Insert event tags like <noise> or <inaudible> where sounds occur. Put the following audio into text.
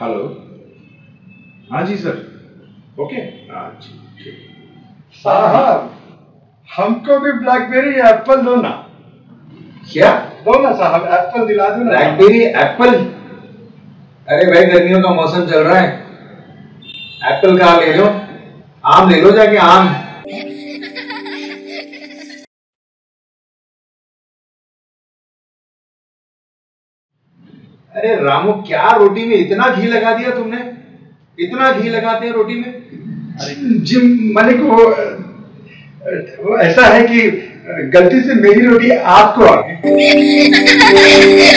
हाँ जी sir okay हाँ जी ठीक. साहब! हमको भी ब्लैकबेरी एप्पल दो ना। क्या? दो ना साहब. एप्पल दिला दो ना। ब्लैकबेरी एप्पल अरे भाई गर्मियों का मौसम चल रहा है। एप्पल का ले लो। आम ले लो जाके आम। <laughs> अरे रामो क्या रोटी में इतना घी लगा दिया तुमने? इतना घी लगाते हैं रोटी में? जी मालिक वो वो ऐसा है कि गलती से मेरी रोटी आपको आ गई। <laughs>